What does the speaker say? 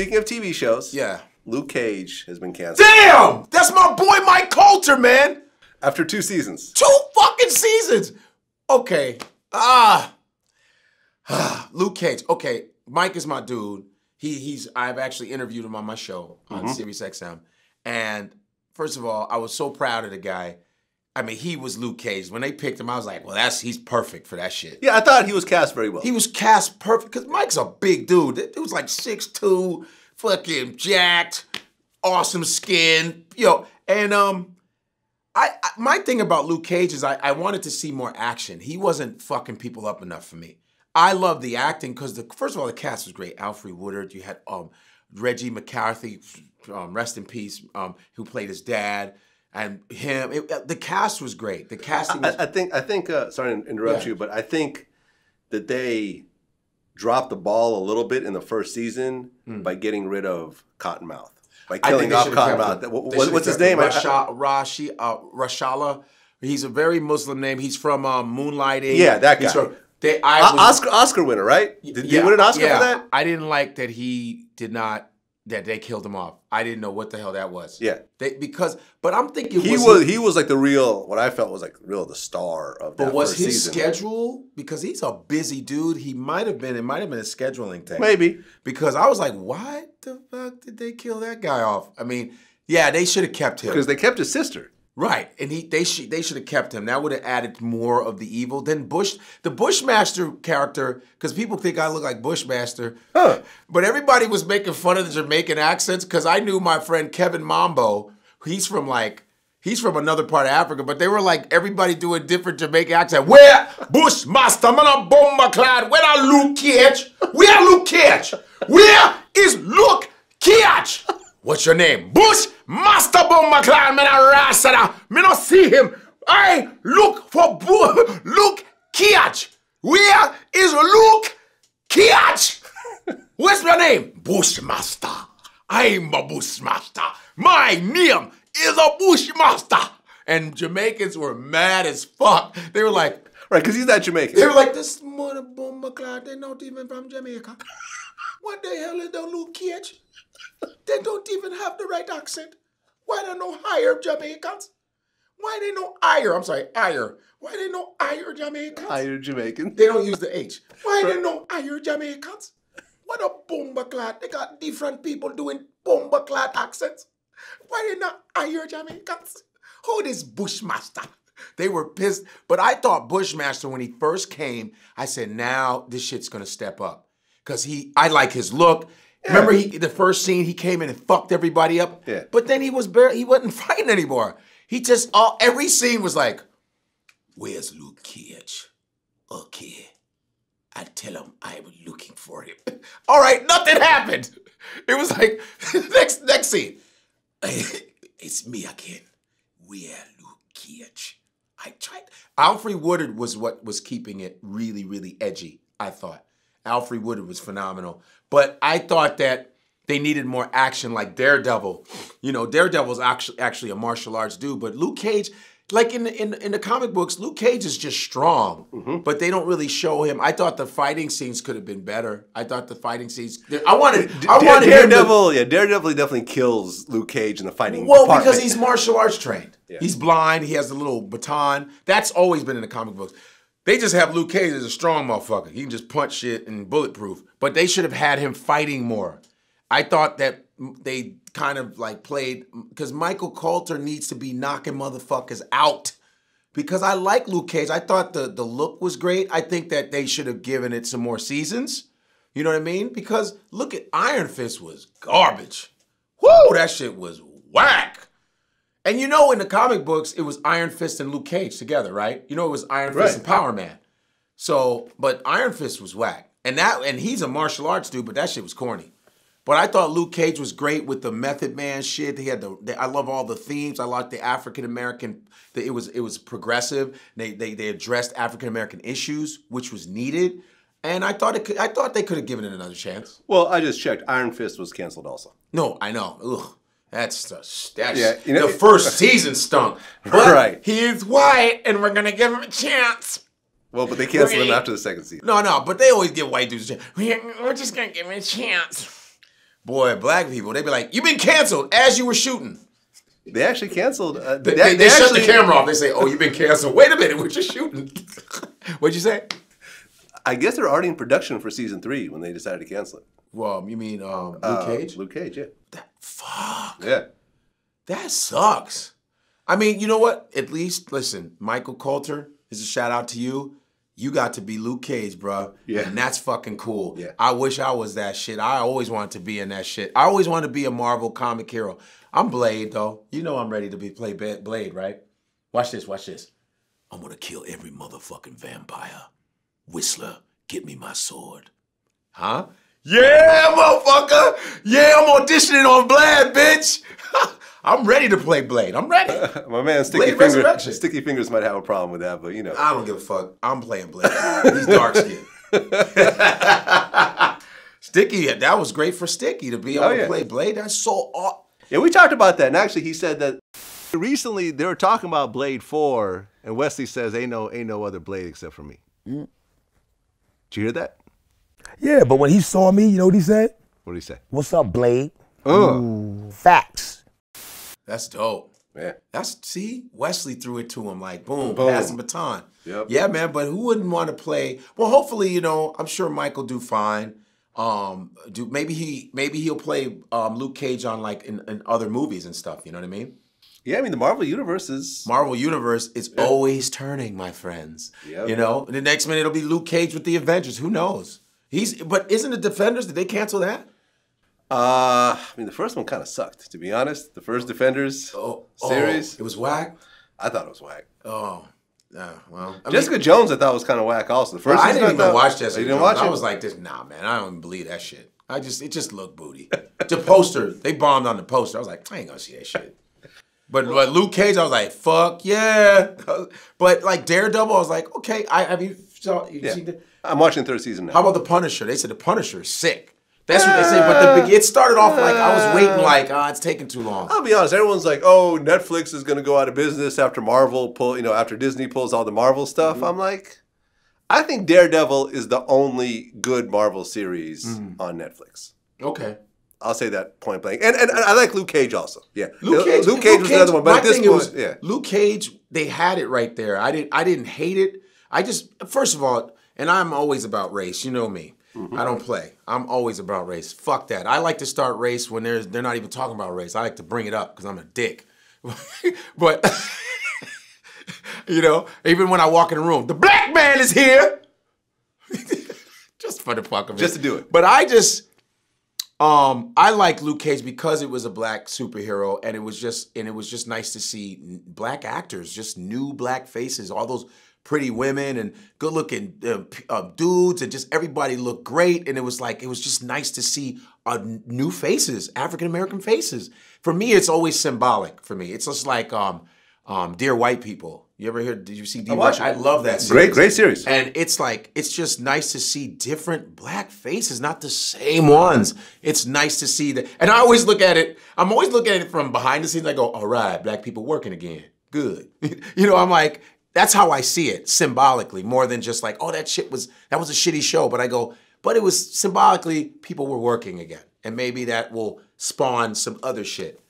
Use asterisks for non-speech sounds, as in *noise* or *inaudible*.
Speaking of TV shows, Yeah. Luke Cage has been canceled Damn! That's my boy Mike Colter, man. after two seasons. Two fucking seasons. Okay. Ah. Ah. Luke Cage. Okay. Mike is my dude. He he's I've actually interviewed him on my show on Sirius XM. And first of all, I was so proud of the guy. I mean, he was Luke Cage. When they picked him, I was like, well, that's he's perfect for that shit. Yeah, I thought he was cast very well. He was cast perfect because Mike's a big dude. Dude was like 6'2", fucking jacked, awesome skin, you know. And um, I, I my thing about Luke Cage is I, I wanted to see more action. He wasn't fucking people up enough for me. I love the acting because the first of all the cast was great. Alfre Woodard, you had um Reggie McCarthy, um, rest in peace, um, who played his dad, and him. It- the cast was great. The casting was I, I think I think uh, sorry to interrupt Yeah. you, but I think that they dropped the ball a little bit in the first season by getting rid of Cottonmouth. By. Killing off should've kept Cottonmouth. what- what- what's his name? Rasha, Rashi, uh, Rashala. He's a very Muslim name. He's from um, Moonlighting. Yeah, that He's guy. from- they, I was, Oscar Oscar winner, right? Did yeah, he win an Oscar yeah. for that? I didn't like that he did not. That they killed him off. I didn't know what the hell that was. Yeah. They, because, but I'm thinking He was was he was like the real what I felt was like real the star of that But was his season. schedule because he's a busy dude? He might have been. It might have been a scheduling thing. Maybe. because I was like, why the fuck did they kill that guy off? I mean, yeah, they should have kept him. Because they kept his sister. Right, and he they should they should have kept him. That would have added more of the evil. Then Bush, the Bushmaster character, because people think I look like Bushmaster, Huh. but everybody was making fun of the Jamaican accents. Because I knew my friend Kevin Mambo, he's from like he's from another part of Africa, but they were like everybody doing different Jamaican accent. Where Bushmaster, man, a clad. Where are Luke Cage? Where Luke Cage? Where is Luke Cage? What's your name? Bush Master Bomber Clan, man, a rasada. Me not see him. I look for Bu- *laughs* Luke Cage. Where is Luke Cage? *laughs* What's your name? Bushmaster. I'm a Bushmaster. My name is a Bushmaster. And Jamaicans were mad as fuck. They were like, Right, because he's not Jamaican. they were like, this mother bomber cloud, they're not even from Jamaica. What the hell is the Luke Cage? They don't even have the right accent. Why they no hire Jamaicans? Why they no hire? I'm sorry, hire. Why they no hire Jamaicans? Higher Jamaican. They don't use the H. Why they no hire Jamaicans? What a bomber clad. They got different people doing bomber clad accents. Why they not hire Jamaicans? Who this Bushmaster? They were pissed. But I thought Bushmaster, when he first came, I said, now this shit's gonna step up. Cause he I like his look. Remember he the first scene he came in and fucked everybody up? Yeah. But then he was barely he wasn't *laughs* fighting anymore. He just all every scene was like, Where's Luke Cage? Okay. I tell him I'm looking for him. *laughs* All right, nothing happened. It was like *laughs* next next scene. it's me again. Where Luke Cage? I tried. Alfre Woodard was what was keeping it really, really edgy. I thought Alfre Woodard was phenomenal, but I thought that they needed more action, like Daredevil. You know, Daredevil's actually actually a martial arts dude, but Luke Cage, like in the, in in the comic books, Luke Cage is just strong, mm-hmm. but they don't really show him. I thought the fighting scenes could have been better. I thought the fighting scenes. I wanted. I Dare- wanted him to- Daredevil, yeah, Daredevil definitely kills Luke Cage in the fighting. well, department. because he's martial arts trained. He's blind. He has a little baton. That's always been in the comic books. They just have Luke Cage as a strong motherfucker. He can just punch shit and bulletproof. But they should have had him fighting more. I thought that they kind of like played because Michael Colter needs to be knocking motherfuckers out. Because I like Luke Cage. I thought the the look was great. I think that they should have given it some more seasons. You know what I mean? Because look at Iron Fist was garbage. Whoa, that shit was whack. And you know, in the comic books, it was Iron Fist and Luke Cage together, right? You know, it was Iron Fist Right. and Power Man. So, but Iron Fist was whack, and that, and he's a martial arts dude, but that shit was corny. But I thought Luke Cage was great with the Method Man shit. He had the, the I love all the themes. I like the African American. It was it was progressive. They they they addressed African American issues, which was needed. And I thought it could, I thought they could have given it another chance. Well, I just checked. Iron Fist was canceled also. No, I know. Ugh. That's the that's Yeah, you know- the first season stunk. *laughs* But Right. He's white, and we're gonna give him a chance. Well, but they canceled him after the second season. No, no, but they always give white dudes a chance. We're we're just gonna give him a chance. Boy, black people, they'd be like, "You've been canceled as you were shooting." They actually canceled. Uh, They, they, they shut the camera off. They say, "Oh, you've been canceled." Wait a minute, we're just shooting. *laughs* What'd you say? I guess they're already in production for season three when they decided to cancel it. Well, you mean um, Luke Uh, Cage? Luke Cage, yeah. That, fuck. Yeah. That sucks. I mean, you know what? At least, listen, Michael Colter, is a shout out to you. You got to be Luke Cage, bro. Yeah. And that's fucking cool. Yeah. I wish I was that shit. I always wanted to be in that shit. I always wanted to be a Marvel comic hero. I'm Blade, though. You know I'm ready to be play Blade, right? Watch this, watch this. I'm gonna kill every motherfucking vampire. Whistler, get me my sword. Huh? Yeah, motherfucker! Yeah, I'm auditioning on Blade, bitch! *laughs* I'm ready to play Blade. I'm ready. *laughs* My man, Sticky Blade Fingaz. Sticky Fingaz might have a problem with that, but you know. I don't give a fuck. I'm playing Blade. He's dark skinned. *laughs* Sticky, that was great for Sticky to be oh, able Oh, to play Blade. That's so aw- Yeah, we talked about that, and actually, he said that recently they were talking about Blade Four, and Wesley says, "Ain't no, ain't no other Blade except for me." Mm. Did you hear that? Yeah, but when he saw me, you know what he said? What did he say? What's up, Blade? Oh, Facts. That's dope. yeah. That's see, Wesley threw it to him like boom, Boom. pass the baton. Yep. Yeah, man. But who wouldn't want to play? Well, hopefully, you know, I'm sure Michael do fine. Um, do maybe he maybe he'll play um, Luke Cage on like in, in other movies and stuff. You know what I mean? Yeah, I mean the Marvel universe is. Marvel Universe is always turning, my friends. Yep. You know, the next minute it'll be Luke Cage with the Avengers. Who knows? He's but isn't the Defenders? Did they cancel that? Uh, I mean the first one kind of sucked, to be honest. The first Defenders Oh, series, oh, it was whack. I thought it was whack. Oh, yeah. Well, I mean, Jessica Jones, I thought was kind of whack. Also, the first I didn't even thought- watch Jessica You didn't Jones. watch it? I was like, this, nah, man. I don't even believe that shit. I just, it just looked booty. the poster, they bombed on the poster. I was like, I ain't gonna see that shit. But, but Luke Cage, I was like, fuck yeah. *laughs* But like Daredevil, I was like, okay. I have you saw you yeah. seen the, I'm watching the third season now. How about the Punisher? They said the Punisher is sick. That's what they say. But the it started off like I was waiting, like, ah, it's taking too long. I'll be honest. Everyone's like, "Oh, Netflix is going to go out of business after Marvel pull, you know, after Disney pulls all the Marvel stuff." Mm-hmm. I'm like, I think Daredevil is the only good Marvel series Mm. on Netflix. Okay. I'll say that point blank. And, and I like Luke Cage also. Yeah, Luke Cage, Luke Cage was another one. But at this point, was, yeah, Luke Cage, they had it right there. I didn't I didn't hate it. I just first of all, and I'm always about race. You know me. Mm-hmm. I don't play. I'm always about race. Fuck that. I like to start race when there's they're not even talking about race. I like to bring it up because I'm a dick. *laughs* but *laughs* you know, even when I walk in the room, the black man is here. *laughs* just for the fuck of it. Just to do it. But I just um, I like Luke Cage because it was a black superhero, and it was just and it was just nice to see black actors, just new black faces, all those pretty women and good looking uh, uh, dudes, and just everybody looked great, and it was like it was just nice to see uh, new faces, African American faces. For me, it's always symbolic. For me, it's just like um, um, Dear White People. You ever hear? Did you see Dear watched White? I love that. Series. great, great series. And it's like it's just nice to see different black faces, not the same ones. It's nice to see that. And I always look at it. I'm always looking at it from behind the scenes. I go, all right, black people working again. Good. *laughs* you know, I'm like, that's how I see it symbolically, more than just like, oh, that shit was that was a shitty show. But I go, but it was symbolically people were working again, and maybe that will spawn some other shit.